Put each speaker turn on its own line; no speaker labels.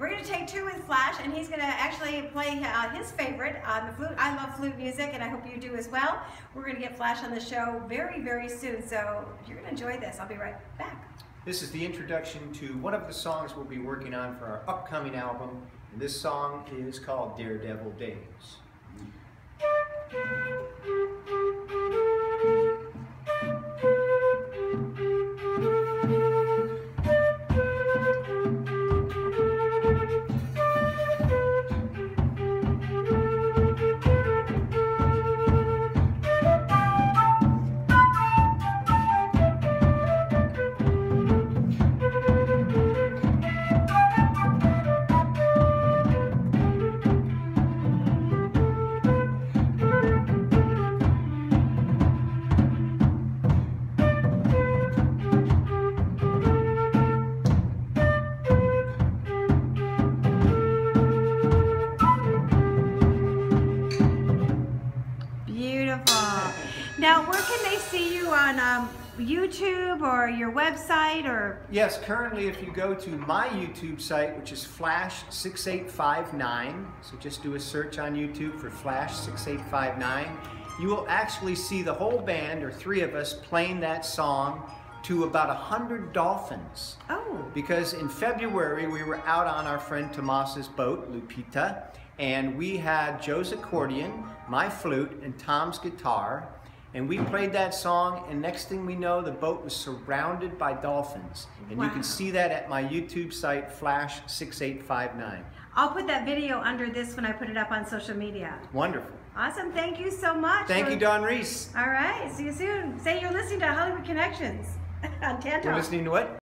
We're going to take two with Flash, and he's going to actually play uh, his favorite on the flute. I love flute music, and I hope you do as well. We're going to get Flash on the show very, very soon, so you're going to enjoy this. I'll be right back.
This is the introduction to one of the songs we'll be working on for our upcoming album. And this song is called Daredevil Days.
Beautiful. Now, where can they see you on um, YouTube or your website or?
Yes, currently if you go to my YouTube site, which is Flash6859, so just do a search on YouTube for Flash6859, you will actually see the whole band, or three of us, playing that song to about 100 dolphins.
Oh.
Because in February we were out on our friend Tomas's boat, Lupita, and we had Joe's accordion, my flute, and Tom's guitar, and we played that song, and next thing we know, the boat was surrounded by dolphins. And
wow.
you can see that at my YouTube site, Flash6859.
I'll put that video under this when I put it up on social media.
Wonderful.
Awesome. Thank you so much.
Thank you, Dawn Reese.
All right. See you soon. Say you're listening to Hollywood Connections on Tantalk.
You're listening to what?